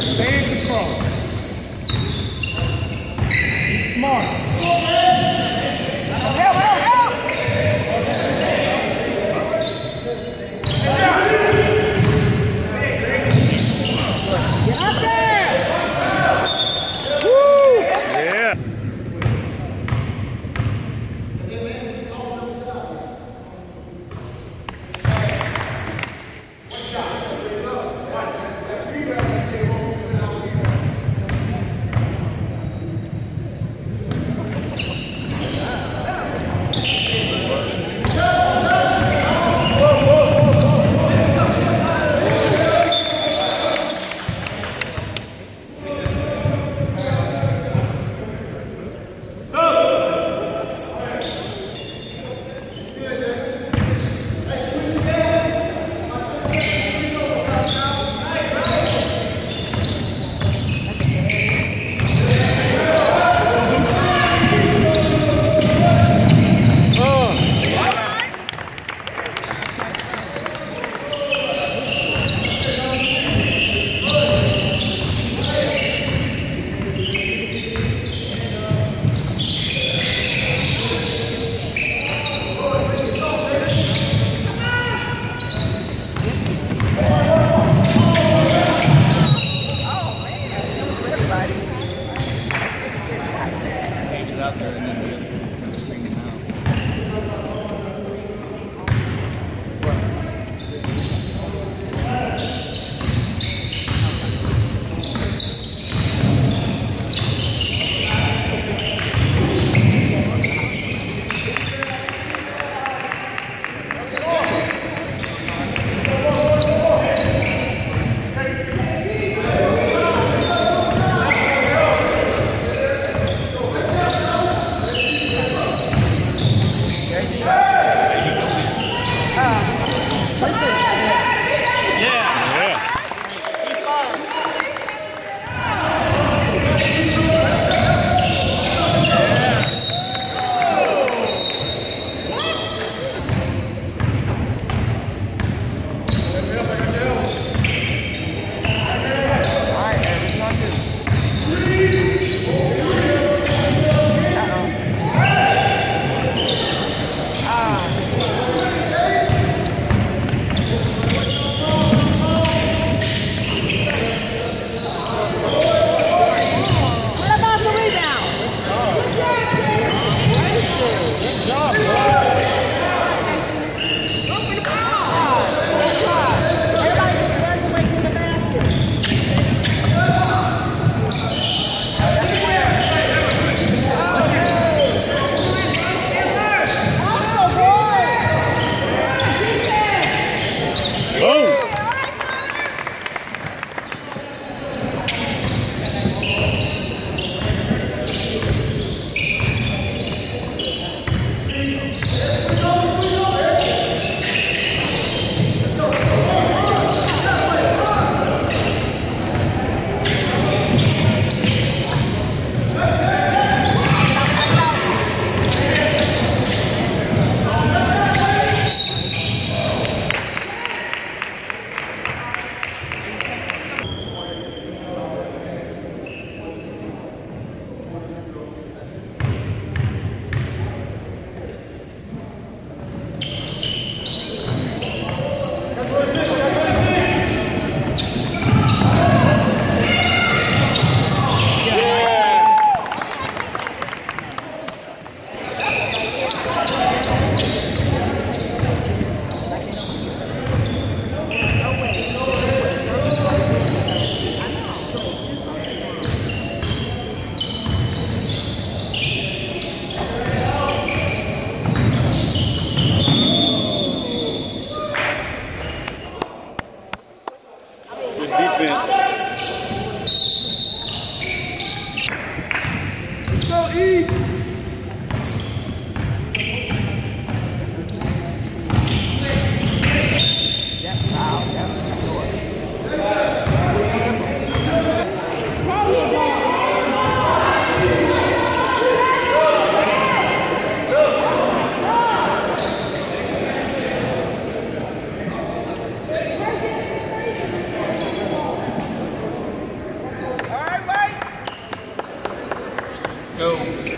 Stay in control. Be smart. Go.